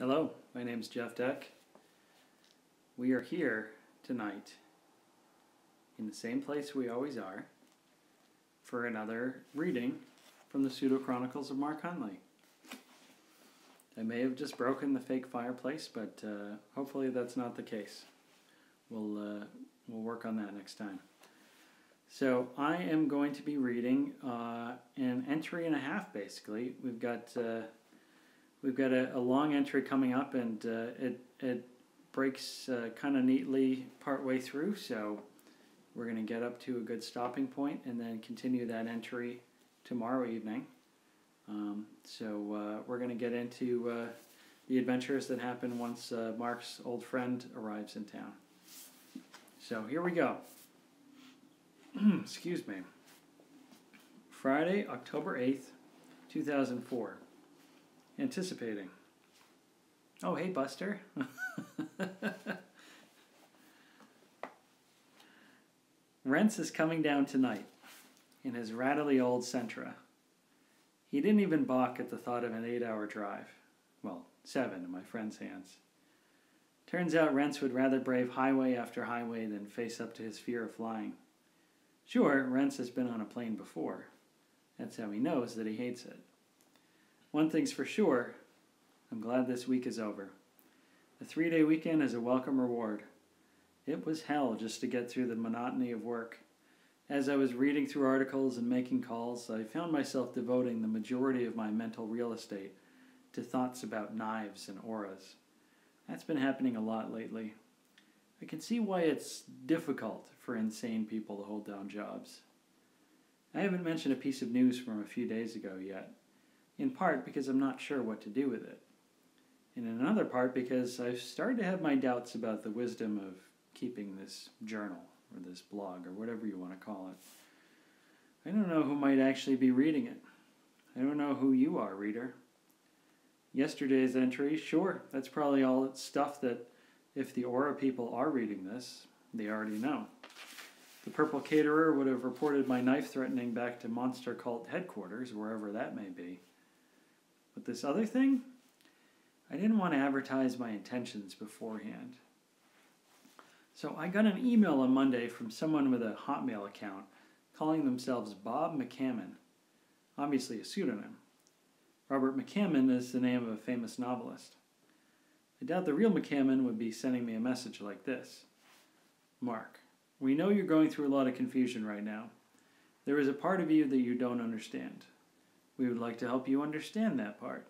Hello, my name is Jeff Deck. We are here tonight in the same place we always are for another reading from the Pseudo Chronicles of Mark Huntley. I may have just broken the fake fireplace, but uh, hopefully that's not the case. We'll, uh, we'll work on that next time. So I am going to be reading uh, an entry and a half, basically. We've got uh, we've got a, a, long entry coming up, and uh, it it breaks uh, kind of neatly partway through. So we're going to get up to a good stopping point, and then continue that entry tomorrow evening. Um, so uh, we're going to get into uh, the adventures that happen once Mark's old friend arrives in town. So here we go. Excuse me. Friday, October 8th, 2004. Anticipating. Oh, hey, Buster. Rents is coming down tonight in his rattly old Sentra. He didn't even balk at the thought of an eight hour drive. Well, seven in my friend's hands. Turns out Rents would rather brave highway after highway than face up to his fear of flying. Sure, Rents has been on a plane before. That's how he knows that he hates it. One thing's for sure I'm glad this week is over. The three day weekend is a welcome reward. It was hell just to get through the monotony of work. As I was reading through articles and making calls, I found myself devoting the majority of my mental real estate to thoughts about knives and auras. That's been happening a lot lately. I can see why it's difficult for insane people to hold down jobs. I haven't mentioned a piece of news from a few days ago yet, in part because I'm not sure what to do with it, and in another part because I've started to have my doubts about the wisdom of keeping this journal or this blog or whatever you want to call it. I don't know who might actually be reading it. I don't know who you are, reader. Yesterday's entry, sure, that's probably all stuff that if the Aura people are reading this, they already know. The Purple Caterer would have reported my knife threatening back to Monster Cult headquarters, wherever that may be. But this other thing? I didn't want to advertise my intentions beforehand. So I got an email on Monday from someone with a Hotmail account calling themselves Bob McCammon, obviously a pseudonym. Robert McCammon is the name of a famous novelist. I doubt the real McCammon would be sending me a message like this Mark, we know you're going through a lot of confusion right now. There is a part of you that you don't understand. We would like to help you understand that part.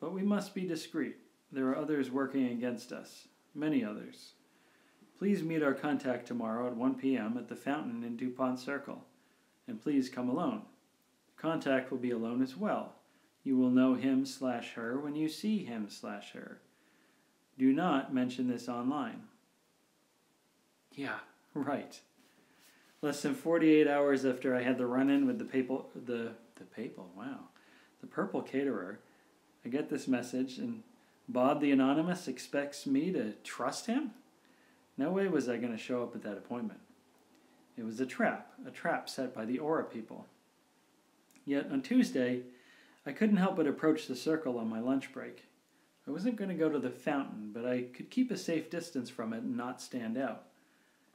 But we must be discreet. There are others working against us, many others. Please meet our contact tomorrow at 1 p.m. at the fountain in DuPont Circle. And please come alone. Contact will be alone as well. You will know him slash her when you see him slash her. Do not mention this online. Yeah, right. Less than 48 hours after I had the run in with the papal, the, the papal, wow, the purple caterer, I get this message, and Bob the Anonymous expects me to trust him? No way was I going to show up at that appointment. It was a trap, a trap set by the Aura people. Yet on Tuesday, I couldn't help but approach the circle on my lunch break. I wasn't going to go to the fountain, but I could keep a safe distance from it and not stand out.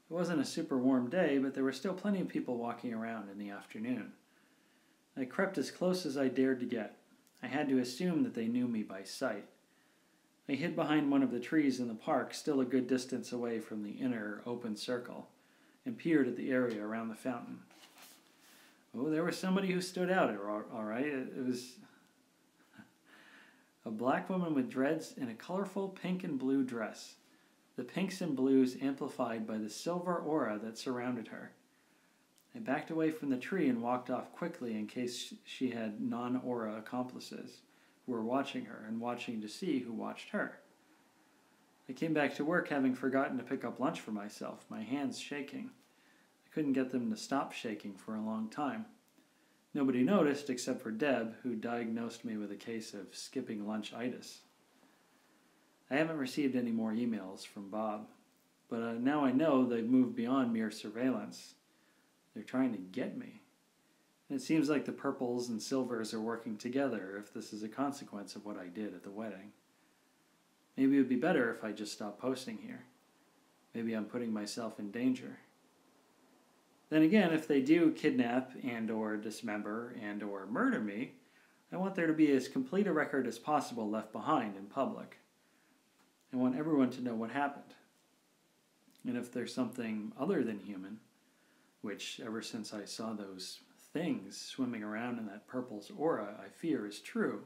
It wasn't a super warm day, but there were still plenty of people walking around in the afternoon. I crept as close as I dared to get. I had to assume that they knew me by sight. I hid behind one of the trees in the park, still a good distance away from the inner open circle, and peered at the area around the fountain. Oh, there was somebody who stood out, all right. It was a black woman with dreads in a colorful pink and blue dress, the pinks and blues amplified by the silver aura that surrounded her. I backed away from the tree and walked off quickly in case she had non aura accomplices who were watching her and watching to see who watched her. I came back to work having forgotten to pick up lunch for myself, my hands shaking. I couldn't get them to stop shaking for a long time. Nobody noticed except for Deb, who diagnosed me with a case of skipping lunchitis. I haven't received any more emails from Bob, but uh, now I know they've moved beyond mere surveillance. They're trying to get me. And it seems like the purples and silvers are working together if this is a consequence of what I did at the wedding. Maybe it would be better if I just stopped posting here. Maybe I'm putting myself in danger. Then again, if they do kidnap and or dismember and or murder me, I want there to be as complete a record as possible left behind in public. I want everyone to know what happened. And if there's something other than human, which ever since I saw those things swimming around in that purple's aura I fear is true,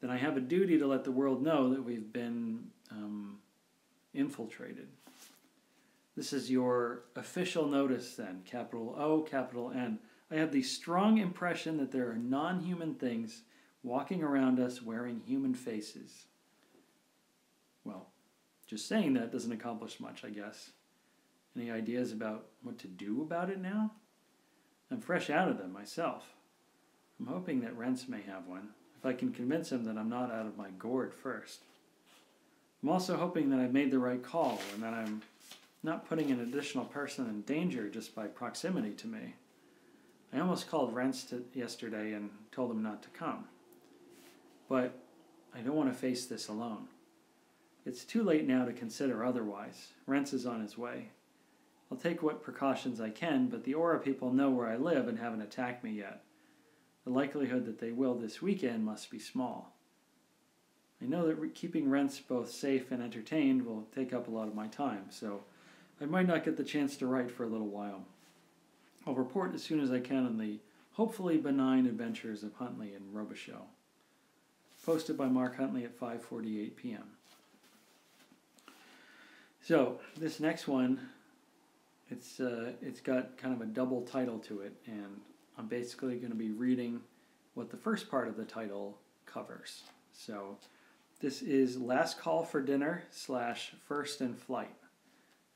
then I have a duty to let the world know that we've been um, infiltrated. This is your official notice, then, capital O, capital N. I have the strong impression that there are non human things walking around us wearing human faces. Well, just saying that doesn't accomplish much, I guess. Any ideas about what to do about it now? I'm fresh out of them myself. I'm hoping that Rents may have one, if I can convince him that I'm not out of my gourd first. I'm also hoping that I've made the right call and that I'm not putting an additional person in danger just by proximity to me. I almost called Rents yesterday and told him not to come. But I don't want to face this alone. It's too late now to consider otherwise. Rents is on his way. I'll take what precautions I can, but the Aura people know where I live and haven't attacked me yet. The likelihood that they will this weekend must be small. I know that re- keeping Rents both safe and entertained will take up a lot of my time, so I might not get the chance to write for a little while. I'll report as soon as I can on the hopefully benign adventures of Huntley and Robichaux. Posted by Mark Huntley at 5:48 p.m. So this next one, it's uh, it's got kind of a double title to it, and I'm basically going to be reading what the first part of the title covers. So this is Last Call for Dinner slash First in Flight.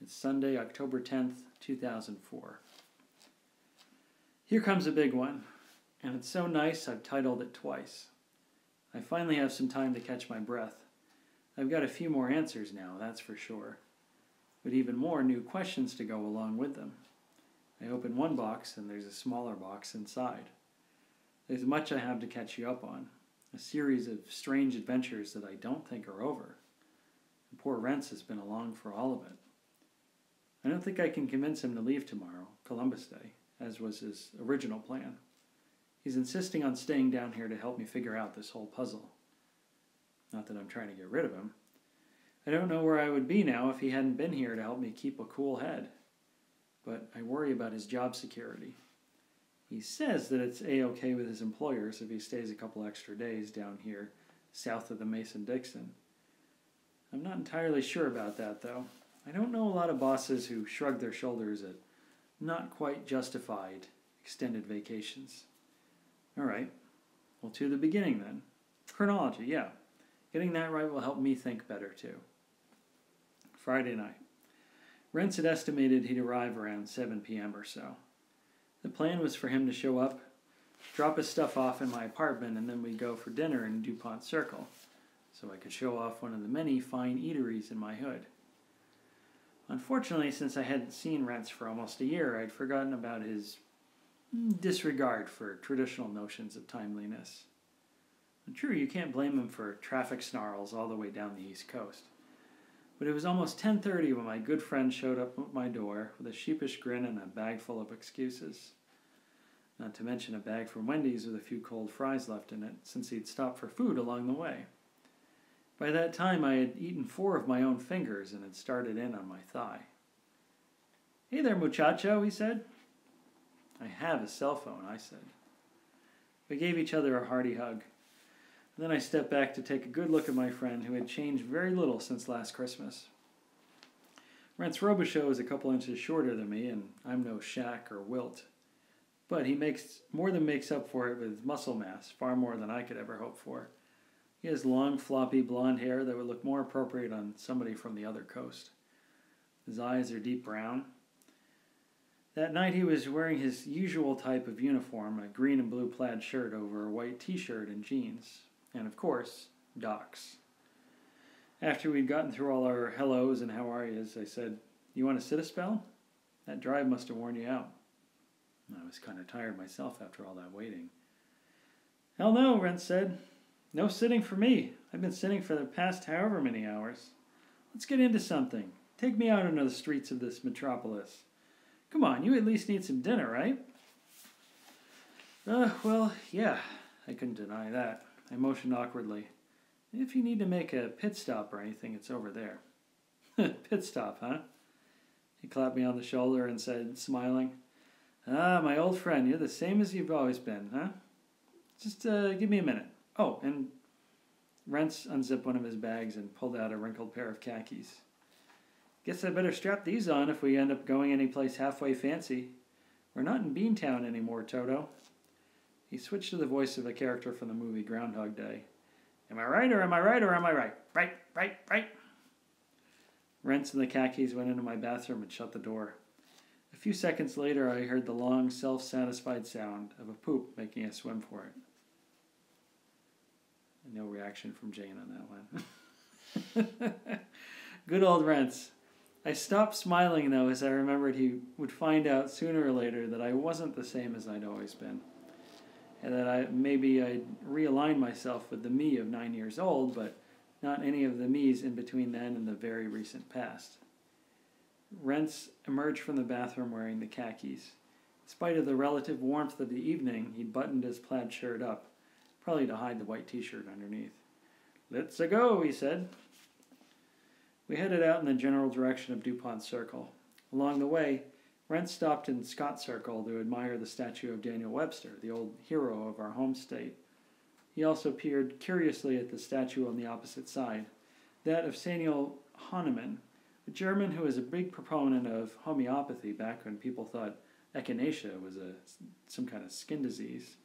It's Sunday, October 10th, 2004. Here comes a big one, and it's so nice I've titled it twice. I finally have some time to catch my breath. I've got a few more answers now, that's for sure, but even more new questions to go along with them. I open one box, and there's a smaller box inside. There's much I have to catch you up on, a series of strange adventures that I don't think are over. And poor Rents has been along for all of it. I don't think I can convince him to leave tomorrow, Columbus Day, as was his original plan. He's insisting on staying down here to help me figure out this whole puzzle. Not that I'm trying to get rid of him. I don't know where I would be now if he hadn't been here to help me keep a cool head. But I worry about his job security. He says that it's a okay with his employers if he stays a couple extra days down here south of the Mason Dixon. I'm not entirely sure about that, though. I don't know a lot of bosses who shrug their shoulders at not quite justified extended vacations. All right, well, to the beginning then. Chronology, yeah. Getting that right will help me think better too. Friday night. Rents had estimated he'd arrive around 7 p.m. or so. The plan was for him to show up, drop his stuff off in my apartment, and then we'd go for dinner in DuPont Circle, so I could show off one of the many fine eateries in my hood. Unfortunately, since I hadn't seen Rents for almost a year, I'd forgotten about his disregard for traditional notions of timeliness. And true, you can't blame him for traffic snarls all the way down the East Coast. But it was almost 10:30 when my good friend showed up at my door with a sheepish grin and a bag full of excuses. Not to mention a bag from Wendy's with a few cold fries left in it, since he'd stopped for food along the way. By that time, I had eaten four of my own fingers and had started in on my thigh. Hey there, muchacho, he said. I have a cell phone, I said. We gave each other a hearty hug. Then I stepped back to take a good look at my friend, who had changed very little since last Christmas. Rents Robichaux is a couple inches shorter than me, and I'm no Shaq or Wilt. But he makes more than makes up for it with muscle mass, far more than I could ever hope for. He has long, floppy blonde hair that would look more appropriate on somebody from the other coast. His eyes are deep brown. That night he was wearing his usual type of uniform, a green and blue plaid shirt over a white t shirt and jeans. And of course, Docs. After we'd gotten through all our hellos and how are yous, I said, You want to sit a spell? That drive must have worn you out. I was kind of tired myself after all that waiting. Hell no, Rent said. No sitting for me. I've been sitting for the past however many hours. Let's get into something. Take me out into the streets of this metropolis. Come on, you at least need some dinner, right? Uh, well, yeah, I couldn't deny that. I motioned awkwardly. If you need to make a pit stop or anything, it's over there. pit stop, huh? He clapped me on the shoulder and said, smiling, Ah, my old friend, you're the same as you've always been, huh? Just uh, give me a minute. Oh, and Rents unzipped one of his bags and pulled out a wrinkled pair of khakis. Guess I better strap these on if we end up going anyplace halfway fancy. We're not in Beantown anymore, Toto. He switched to the voice of a character from the movie Groundhog Day. Am I right or am I right or am I right? Right, right, right. Rents and the khakis went into my bathroom and shut the door. A few seconds later, I heard the long, self satisfied sound of a poop making a swim for it. No reaction from Jane on that one. Good old Rents. I stopped smiling though as I remembered he would find out sooner or later that I wasn't the same as I'd always been. And that I maybe I'd realign myself with the me of nine years old, but not any of the me's in between then and the very recent past. Rents emerged from the bathroom wearing the khakis. In spite of the relative warmth of the evening, he'd buttoned his plaid shirt up, probably to hide the white t shirt underneath. Let's a go, he said. We headed out in the general direction of DuPont Circle. Along the way, Rent stopped in Scott Circle to admire the statue of Daniel Webster, the old hero of our home state. He also peered curiously at the statue on the opposite side, that of Samuel Hahnemann, a German who was a big proponent of homeopathy back when people thought echinacea was a, some kind of skin disease.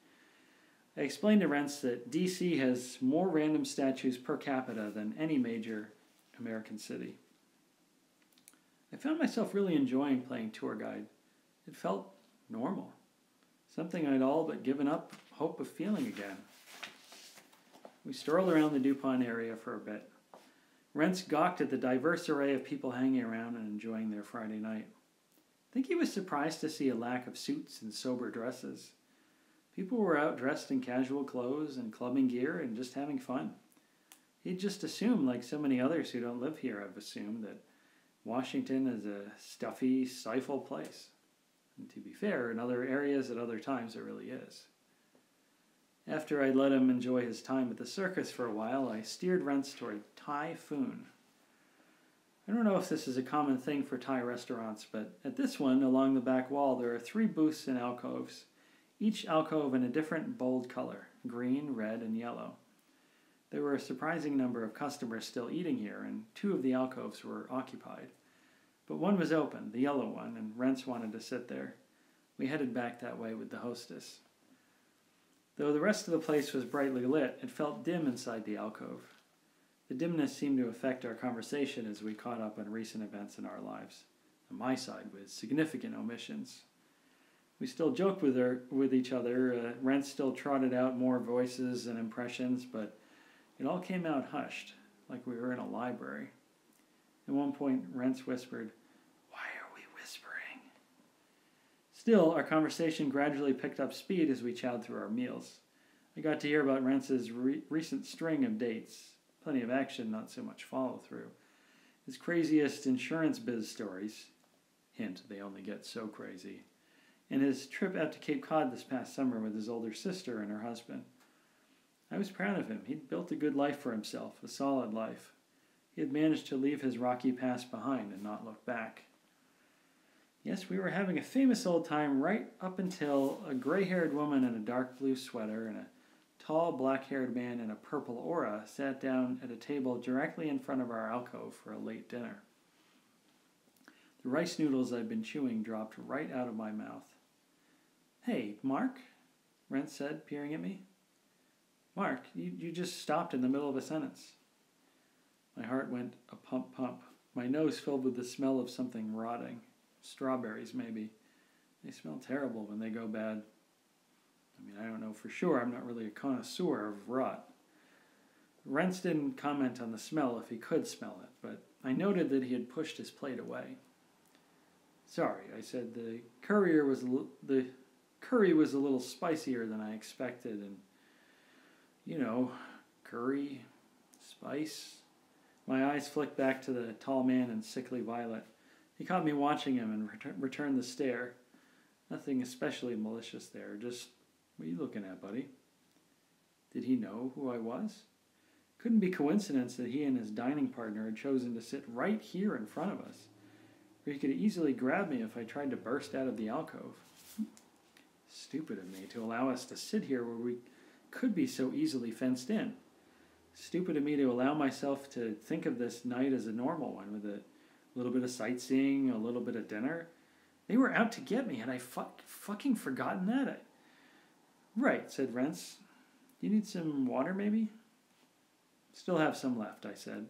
I explained to Rents that DC has more random statues per capita than any major American city. I found myself really enjoying playing tour guide. It felt normal, something I'd all but given up hope of feeling again. We strolled around the DuPont area for a bit. Rents gawked at the diverse array of people hanging around and enjoying their Friday night. I think he was surprised to see a lack of suits and sober dresses. People were out dressed in casual clothes and clubbing gear and just having fun. He'd just assumed, like so many others who don't live here, I've assumed, that Washington is a stuffy, stifle place. And to be fair, in other areas at other times it really is. After I'd let him enjoy his time at the circus for a while, I steered Rents toward Typhoon. I don't know if this is a common thing for Thai restaurants, but at this one, along the back wall, there are three booths and alcoves, each alcove in a different bold color green, red, and yellow. There were a surprising number of customers still eating here, and two of the alcoves were occupied. But one was open, the yellow one, and Rents wanted to sit there. We headed back that way with the hostess. Though the rest of the place was brightly lit, it felt dim inside the alcove. The dimness seemed to affect our conversation as we caught up on recent events in our lives, on my side with significant omissions. We still joked with, her, with each other. Uh, still trotted out more voices and impressions, but it all came out hushed, like we were in a library. At one point, Rents whispered, Why are we whispering? Still, our conversation gradually picked up speed as we chowed through our meals. I got to hear about Rents's re- recent string of dates. Plenty of action, not so much follow through. His craziest insurance biz stories. Hint, they only get so crazy. And his trip out to Cape Cod this past summer with his older sister and her husband. I was proud of him. He'd built a good life for himself, a solid life. He had managed to leave his rocky past behind and not look back. Yes, we were having a famous old time right up until a gray haired woman in a dark blue sweater and a tall black haired man in a purple aura sat down at a table directly in front of our alcove for a late dinner. The rice noodles I'd been chewing dropped right out of my mouth. Hey, Mark? Rent said, peering at me. Mark, you, you just stopped in the middle of a sentence. My heart went a pump pump. My nose filled with the smell of something rotting. Strawberries, maybe. They smell terrible when they go bad. I mean, I don't know for sure. I'm not really a connoisseur of rot. Rents didn't comment on the smell if he could smell it, but I noted that he had pushed his plate away. Sorry, I said. The courier was the curry was a little spicier than I expected, and you know, Curry? Spice? My eyes flicked back to the tall man in sickly violet. He caught me watching him and ret- returned the stare. Nothing especially malicious there, just, what are you looking at, buddy? Did he know who I was? Couldn't be coincidence that he and his dining partner had chosen to sit right here in front of us, where he could easily grab me if I tried to burst out of the alcove. Hmm. Stupid of me to allow us to sit here where we could be so easily fenced in. Stupid of me to allow myself to think of this night as a normal one with a little bit of sightseeing, a little bit of dinner. They were out to get me, and I fuck, fucking forgotten that. I... Right, said Rents. You need some water, maybe? Still have some left, I said,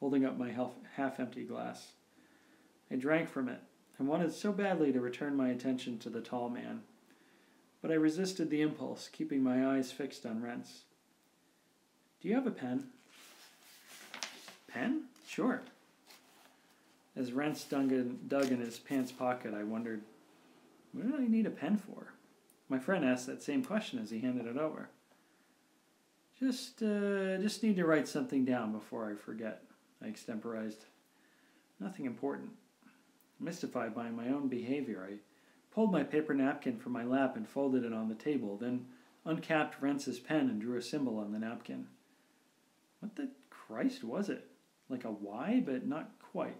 holding up my half empty glass. I drank from it and wanted so badly to return my attention to the tall man, but I resisted the impulse, keeping my eyes fixed on Rents. Do you have a pen? Pen? Sure. As Rents dug in, dug in his pants pocket, I wondered, what do I need a pen for? My friend asked that same question as he handed it over. Just, uh, just need to write something down before I forget, I extemporized. Nothing important. Mystified by my own behavior, I pulled my paper napkin from my lap and folded it on the table, then uncapped Rents's pen and drew a symbol on the napkin. What the Christ was it? Like a Y, but not quite.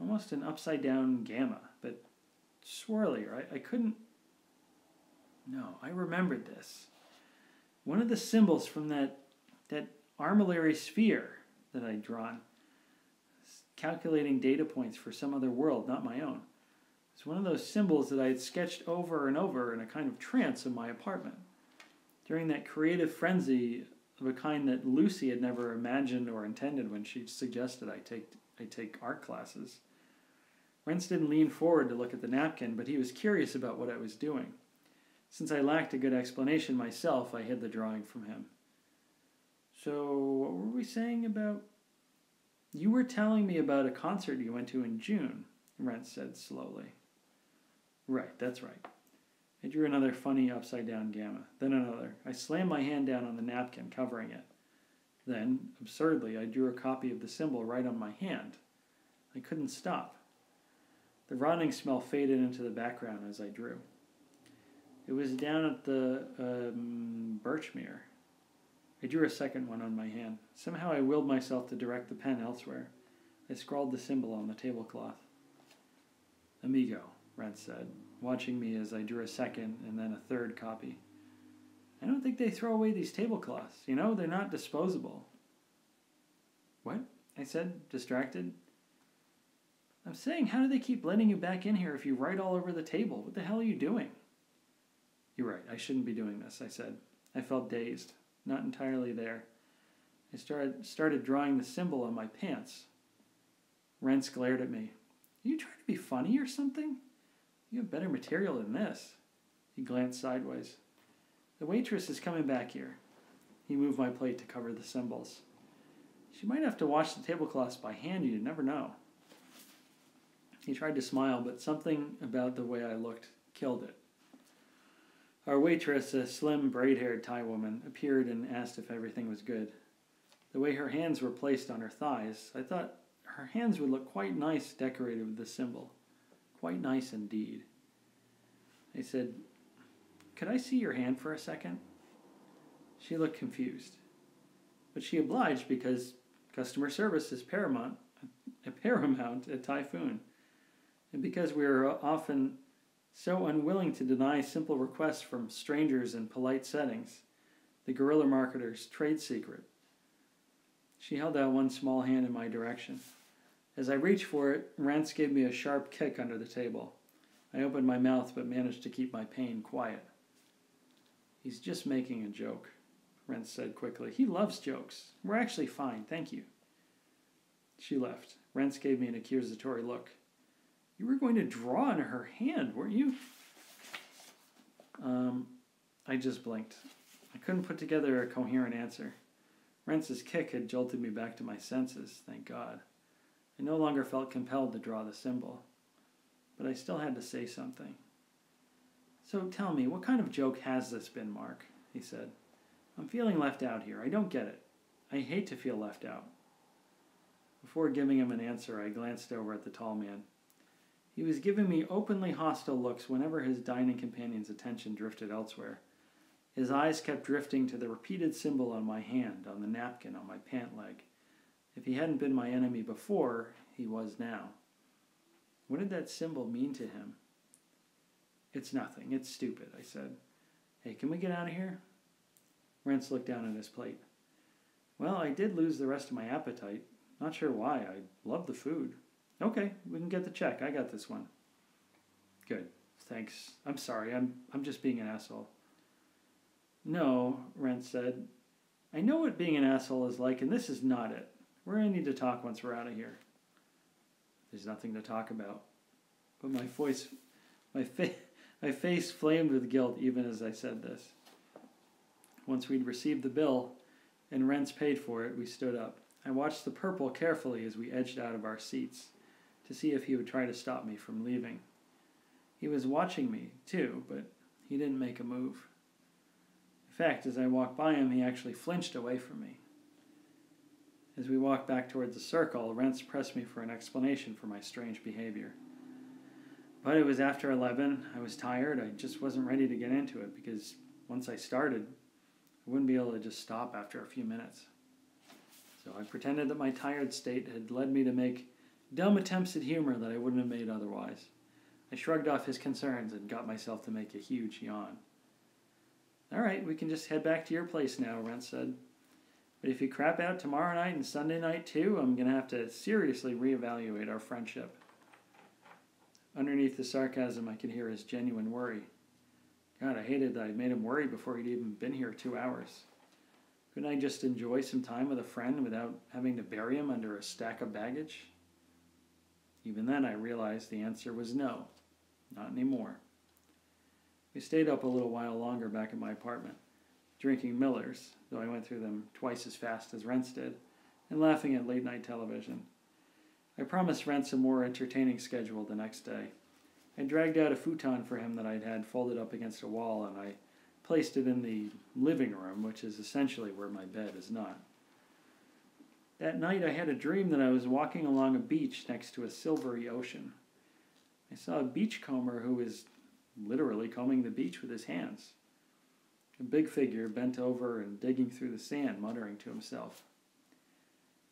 Almost an upside down gamma, but swirlier. I, I couldn't. No, I remembered this one of the symbols from that that armillary sphere that I'd drawn, calculating data points for some other world, not my own. It's one of those symbols that I had sketched over and over in a kind of trance in my apartment. During that creative frenzy of a kind that Lucy had never imagined or intended when she suggested I take I take art classes. Rents didn't lean forward to look at the napkin, but he was curious about what I was doing. Since I lacked a good explanation myself, I hid the drawing from him. So, what were we saying about. You were telling me about a concert you went to in June, Rent said slowly. Right, that's right. I drew another funny upside down gamma, then another. I slammed my hand down on the napkin, covering it. Then, absurdly, I drew a copy of the symbol right on my hand. I couldn't stop. The rotting smell faded into the background as I drew. It was down at the um, Birchmere. I drew a second one on my hand. Somehow I willed myself to direct the pen elsewhere. I scrawled the symbol on the tablecloth. Amigo, Rent said, watching me as I drew a second and then a third copy. I don't think they throw away these tablecloths. You know, they're not disposable. What? I said, distracted. I'm saying, how do they keep letting you back in here if you write all over the table? What the hell are you doing? You're right, I shouldn't be doing this, I said. I felt dazed, not entirely there. I started, started drawing the symbol on my pants. Rents glared at me. Are you trying to be funny or something? You have better material than this. He glanced sideways. The waitress is coming back here. He moved my plate to cover the symbols. She might have to wash the tablecloths by hand, you never know. He tried to smile, but something about the way I looked killed it. Our waitress, a slim, braid haired Thai woman, appeared and asked if everything was good. The way her hands were placed on her thighs, I thought her hands would look quite nice decorated with the symbol. Quite nice indeed. I said, Could I see your hand for a second? She looked confused. But she obliged because customer service is paramount, a paramount at Typhoon, and because we are often so unwilling to deny simple requests from strangers in polite settings, the guerrilla marketer's trade secret. She held out one small hand in my direction. As I reached for it, Rents gave me a sharp kick under the table. I opened my mouth but managed to keep my pain quiet. He's just making a joke, Rents said quickly. He loves jokes. We're actually fine, thank you. She left. Rents gave me an accusatory look. You were going to draw on her hand, weren't you? Um, I just blinked. I couldn't put together a coherent answer. Rents's kick had jolted me back to my senses, thank God. I no longer felt compelled to draw the symbol, but I still had to say something. So tell me, what kind of joke has this been, Mark? he said. I'm feeling left out here. I don't get it. I hate to feel left out. Before giving him an answer, I glanced over at the tall man. He was giving me openly hostile looks whenever his dining companion's attention drifted elsewhere. His eyes kept drifting to the repeated symbol on my hand, on the napkin, on my pant leg. If he hadn't been my enemy before, he was now. What did that symbol mean to him? It's nothing. It's stupid, I said. Hey, can we get out of here? Rents looked down at his plate. Well, I did lose the rest of my appetite. Not sure why. I love the food. Okay, we can get the check. I got this one. Good. Thanks. I'm sorry. I'm I'm just being an asshole. No, Rent said. I know what being an asshole is like, and this is not it. We're gonna need to talk once we're out of here. There's nothing to talk about. But my voice, my face, my face flamed with guilt even as I said this. Once we'd received the bill, and Rents paid for it, we stood up. I watched the purple carefully as we edged out of our seats to see if he would try to stop me from leaving. He was watching me, too, but he didn't make a move. In fact, as I walked by him, he actually flinched away from me. As we walked back towards the circle, Rents pressed me for an explanation for my strange behavior. But it was after 11. I was tired. I just wasn't ready to get into it because once I started, I wouldn't be able to just stop after a few minutes. So I pretended that my tired state had led me to make dumb attempts at humor that I wouldn't have made otherwise. I shrugged off his concerns and got myself to make a huge yawn. All right, we can just head back to your place now, Rent said. But if you crap out tomorrow night and Sunday night too, I'm going to have to seriously reevaluate our friendship. Underneath the sarcasm, I could hear his genuine worry. God, I hated that I made him worry before he'd even been here two hours. Couldn't I just enjoy some time with a friend without having to bury him under a stack of baggage? Even then, I realized the answer was no, not anymore. We stayed up a little while longer back at my apartment, drinking Millers, though I went through them twice as fast as Rents did, and laughing at late night television. I promised Rents a more entertaining schedule the next day. I dragged out a futon for him that I'd had folded up against a wall, and I placed it in the living room, which is essentially where my bed is not. That night I had a dream that I was walking along a beach next to a silvery ocean. I saw a beachcomber who was literally combing the beach with his hands. A big figure bent over and digging through the sand, muttering to himself.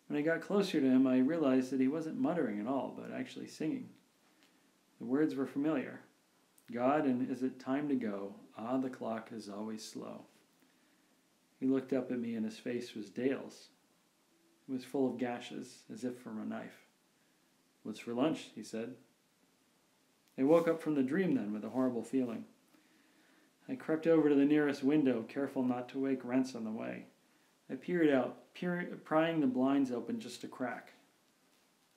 When I got closer to him, I realized that he wasn't muttering at all, but actually singing. The words were familiar God, and is it time to go? Ah, the clock is always slow. He looked up at me, and his face was Dale's. It was full of gashes, as if from a knife. What's for lunch? he said. I woke up from the dream then with a horrible feeling. I crept over to the nearest window, careful not to wake Rents on the way. I peered out, prying the blinds open just a crack.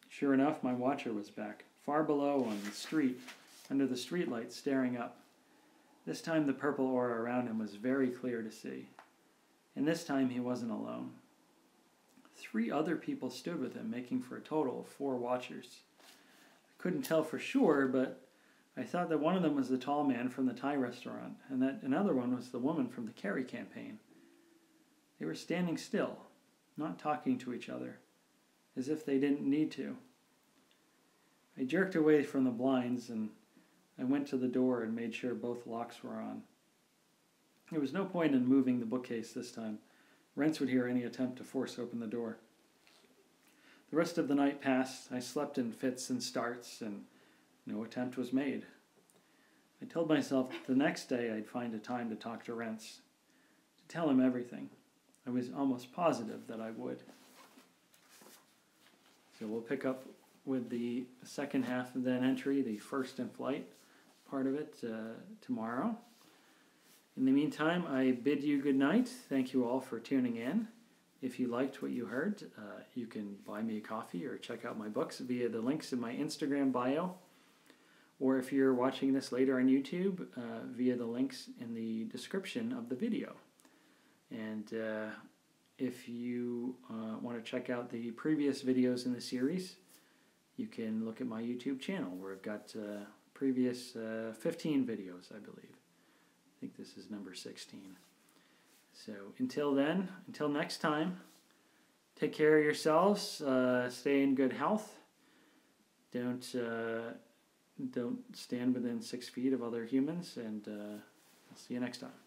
Sure enough, my watcher was back, far below on the street, under the streetlight, staring up. This time the purple aura around him was very clear to see. And this time he wasn't alone. Three other people stood with him, making for a total of four watchers. I couldn't tell for sure, but I thought that one of them was the tall man from the Thai restaurant, and that another one was the woman from the Kerry campaign. They were standing still, not talking to each other, as if they didn't need to. I jerked away from the blinds and I went to the door and made sure both locks were on. There was no point in moving the bookcase this time. Rents would hear any attempt to force open the door. The rest of the night passed. I slept in fits and starts, and no attempt was made. I told myself the next day I'd find a time to talk to Rents, to tell him everything. I was almost positive that I would. So we'll pick up with the second half of that entry, the first in flight part of it, uh, tomorrow. In the meantime, I bid you good night. Thank you all for tuning in. If you liked what you heard, uh, you can buy me a coffee or check out my books via the links in my Instagram bio. Or if you're watching this later on YouTube, uh, via the links in the description of the video. And uh, if you uh, want to check out the previous videos in the series, you can look at my YouTube channel where I've got uh, previous uh, 15 videos, I believe. I think this is number 16. So until then, until next time, take care of yourselves. Uh, stay in good health. Don't don't stand within six feet of other humans, and uh, I'll see you next time.